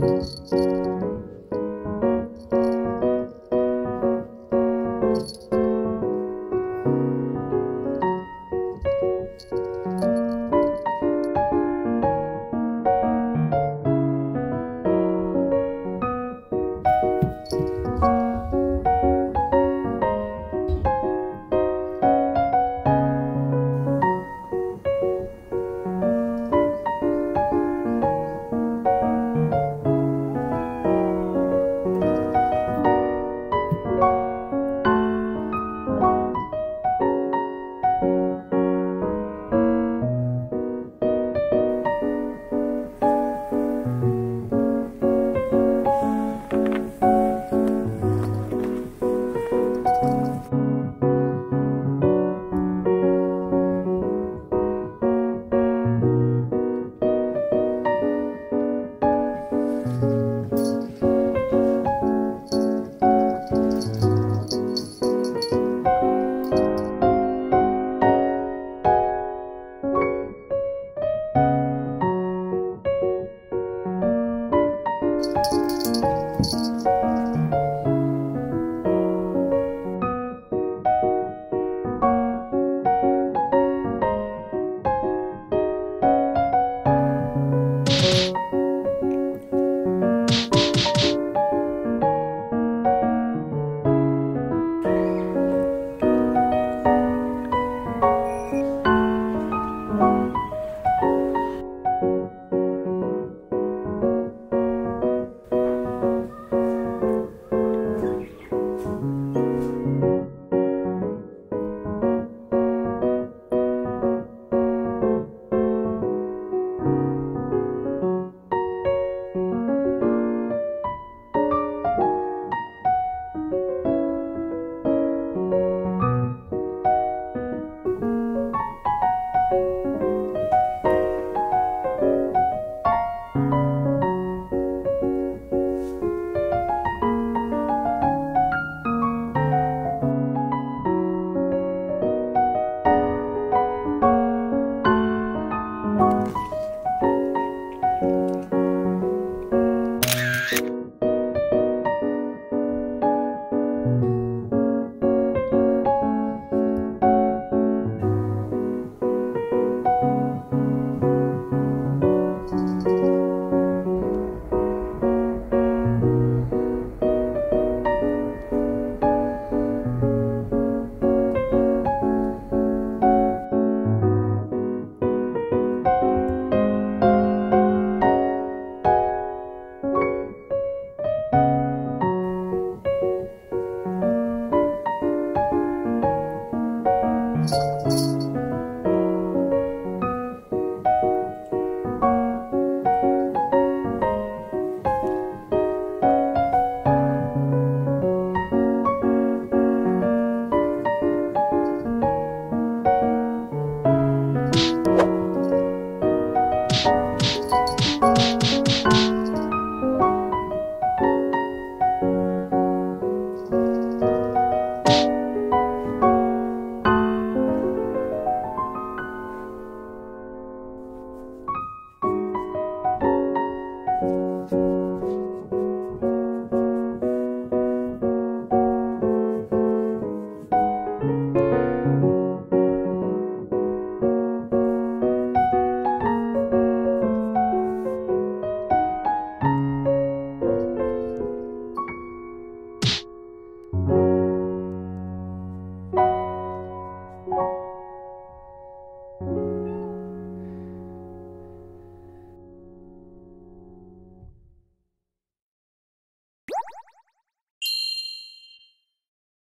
Música